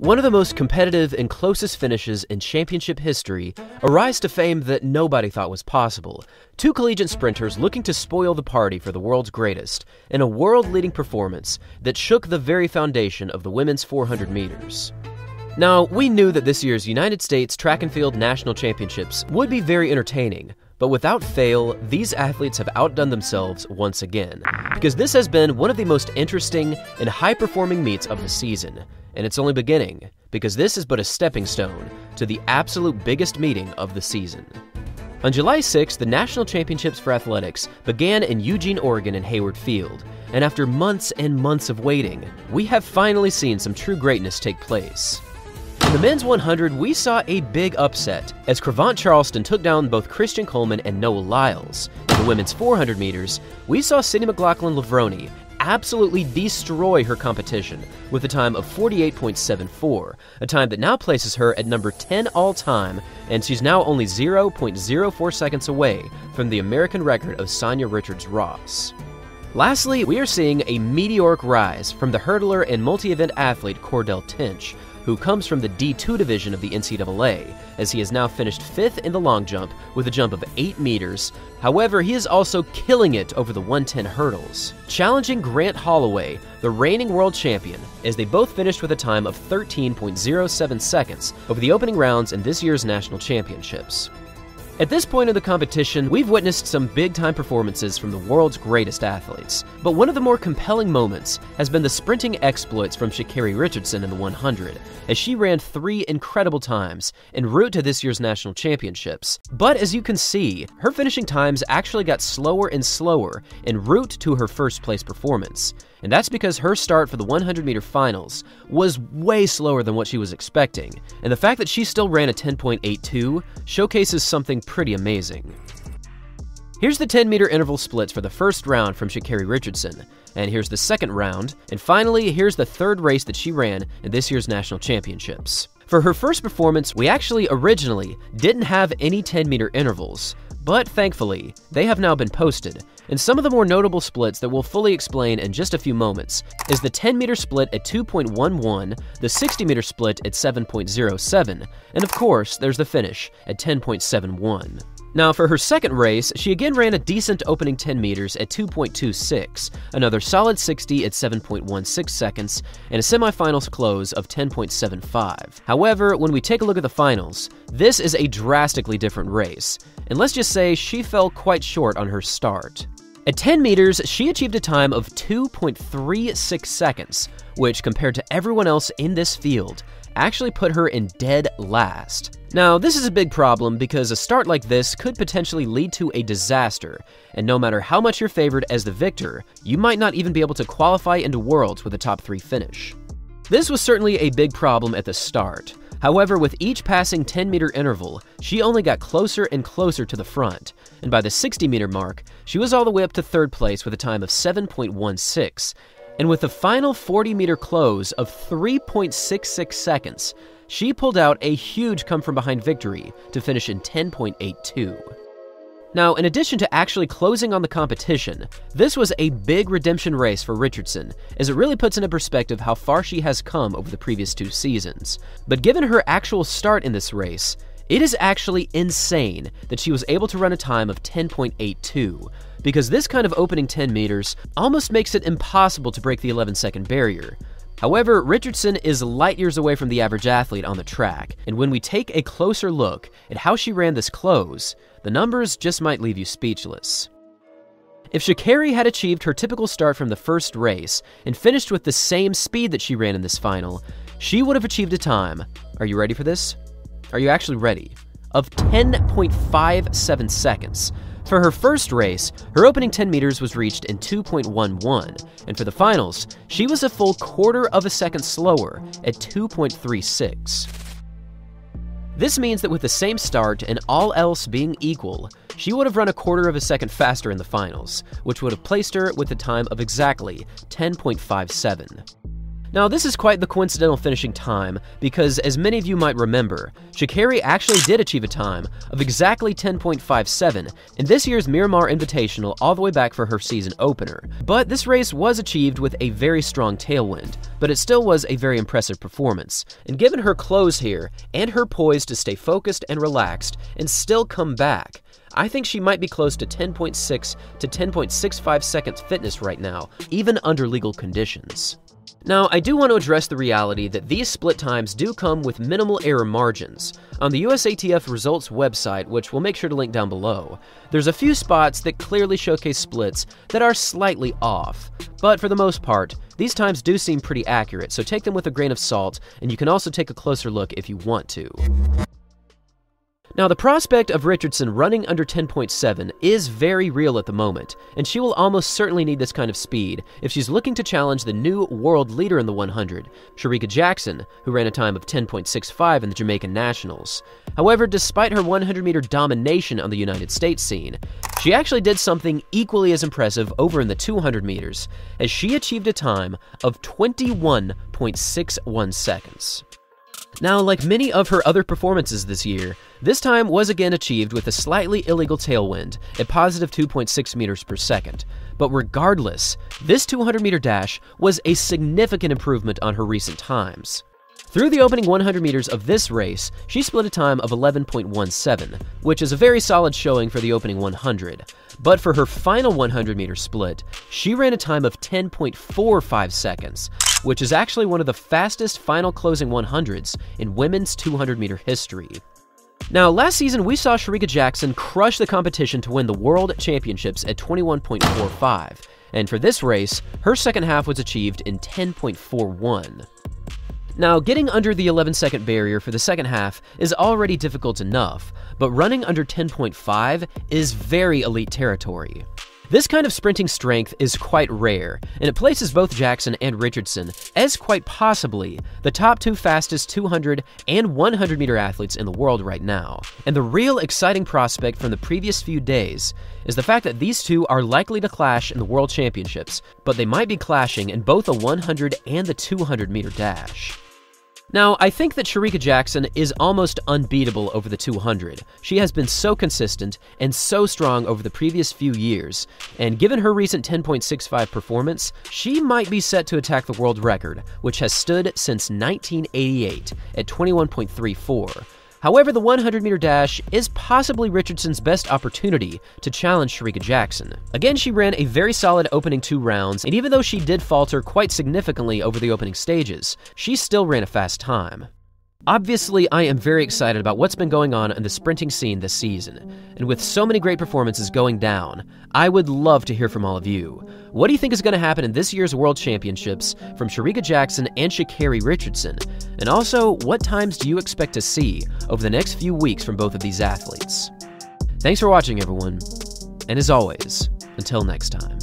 One of the most competitive and closest finishes in championship history, a rise to fame that nobody thought was possible. Two collegiate sprinters looking to spoil the party for the world's greatest, in a world leading performance that shook the very foundation of the women's 400 meters. Now, we knew that this year's United States Track and Field National Championships would be very entertaining, but without fail, these athletes have outdone themselves once again. Because this has been one of the most interesting and high performing meets of the season. And it's only beginning, because this is but a stepping stone to the absolute biggest meeting of the season. On July 6th, the National Championships for Athletics began in Eugene, Oregon in Hayward Field. And after months and months of waiting, we have finally seen some true greatness take place. In the men's 100, we saw a big upset as Cravont Charleston took down both Christian Coleman and Noah Lyles. In the women's 400 meters, we saw Sydney McLaughlin Levrone absolutely destroy her competition with a time of 48.74, a time that now places her at number 10 all time, and she's now only 0.04 seconds away from the American record of Sanya Richards Ross. Lastly, we are seeing a meteoric rise from the hurdler and multi event athlete Cordell Tinch, who comes from the D2 division of the NCAA, as he has now finished fifth in the long jump with a jump of 8 meters. However, he is also killing it over the 110 hurdles, challenging Grant Holloway, the reigning world champion, as they both finished with a time of 13.07 seconds over the opening rounds in this year's national championships. At this point in the competition, we've witnessed some big time performances from the world's greatest athletes. But one of the more compelling moments has been the sprinting exploits from Sha'Carri Richardson in the 100, as she ran three incredible times en route to this year's national championships. But as you can see, her finishing times actually got slower and slower en route to her first place performance and that's because her start for the 100 meter finals was way slower than what she was expecting, and the fact that she still ran a 10.82 showcases something pretty amazing. Here's the 10 meter interval splits for the first round from Sha'Carri Richardson, and here's the second round, and finally, here's the third race that she ran in this year's national championships. For her first performance, we actually originally didn't have any 10 meter intervals, but thankfully, they have now been posted, and some of the more notable splits that we'll fully explain in just a few moments is the 10 meter split at 2.11, the 60 meter split at 7.07, and of course, there's the finish at 10.71. Now, for her second race, she again ran a decent opening 10 meters at 2.26, another solid 60 at 7.16 seconds, and a semifinals close of 10.75. However, when we take a look at the finals, this is a drastically different race, and let's just say she fell quite short on her start. At 10 meters, she achieved a time of 2.36 seconds, which, compared to everyone else in this field, actually put her in dead last. Now, this is a big problem because a start like this could potentially lead to a disaster, and no matter how much you're favored as the victor, you might not even be able to qualify into Worlds with a top 3 finish. This was certainly a big problem at the start. However, with each passing 10 meter interval, she only got closer and closer to the front, and by the 60 meter mark, she was all the way up to third place with a time of 7.16, and with the final 40 meter close of 3.66 seconds, she pulled out a huge come from behind victory to finish in 10.82. Now, in addition to actually closing on the competition, this was a big redemption race for Richardson, as it really puts into perspective how far she has come over the previous two seasons. But given her actual start in this race, it is actually insane that she was able to run a time of 10.82, because this kind of opening 10 meters almost makes it impossible to break the 11 second barrier. However, Richardson is light years away from the average athlete on the track, and when we take a closer look at how she ran this close, the numbers just might leave you speechless. If Sha'Carri had achieved her typical start from the first race and finished with the same speed that she ran in this final, she would have achieved a time. Are you ready for this? Are you actually ready? Of 10.57 seconds, for her first race, her opening 10 meters was reached in 2.11, and for the finals, she was a full quarter of a second slower at 2.36. This means that with the same start and all else being equal, she would have run a quarter of a second faster in the finals, which would have placed her with a time of exactly 10.57. Now, this is quite the coincidental finishing time because, as many of you might remember, Sha'Carri actually did achieve a time of exactly 10.57 in this year's Miramar Invitational all the way back for her season opener. But this race was achieved with a very strong tailwind, but it still was a very impressive performance. And given her close here and her poise to stay focused and relaxed and still come back, I think she might be close to 10.6 to 10.65 seconds fitness right now, even under legal conditions. Now, I do want to address the reality that these split times do come with minimal error margins. On the USATF results website, which we'll make sure to link down below, there's a few spots that clearly showcase splits that are slightly off. But for the most part, these times do seem pretty accurate, so take them with a grain of salt, and you can also take a closer look if you want to. Now, the prospect of Richardson running under 10.7 is very real at the moment, and she will almost certainly need this kind of speed if she's looking to challenge the new world leader in the 100, Shericka Jackson, who ran a time of 10.65 in the Jamaican Nationals. However, despite her 100 meter domination on the United States scene, she actually did something equally as impressive over in the 200 meters, as she achieved a time of 21.61 seconds. Now, like many of her other performances this year, this time was again achieved with a slightly illegal tailwind at positive 2.6 meters per second. But regardless, this 200 meter dash was a significant improvement on her recent times. Through the opening 100 meters of this race, she split a time of 11.17, which is a very solid showing for the opening 100. But for her final 100 meter split, she ran a time of 10.45 seconds, which is actually one of the fastest final closing 100s in women's 200 meter history. Now, last season we saw Shericka Jackson crush the competition to win the World Championships at 21.45, and for this race, her second half was achieved in 10.41. Now, getting under the 11 second barrier for the second half is already difficult enough, but running under 10.5 is very elite territory. This kind of sprinting strength is quite rare, and it places both Jackson and Richardson as quite possibly the top two fastest 200 and 100 meter athletes in the world right now. And the real exciting prospect from the previous few days is the fact that these two are likely to clash in the World Championships, but they might be clashing in both the 100 and the 200 meter dash. Now, I think that Shericka Jackson is almost unbeatable over the 200. She has been so consistent and so strong over the previous few years, and given her recent 10.65 performance, she might be set to attack the world record, which has stood since 1988 at 21.34. However, the 100 meter dash is possibly Richardson's best opportunity to challenge Shericka Jackson. Again, she ran a very solid opening two rounds, and even though she did falter quite significantly over the opening stages, she still ran a fast time. Obviously, I am very excited about what's been going on in the sprinting scene this season, and with so many great performances going down, I would love to hear from all of you. What do you think is going to happen in this year's World Championships from Shericka Jackson and Sha'Carri Richardson? And also, what times do you expect to see over the next few weeks from both of these athletes? Thanks for watching, everyone, and as always, until next time.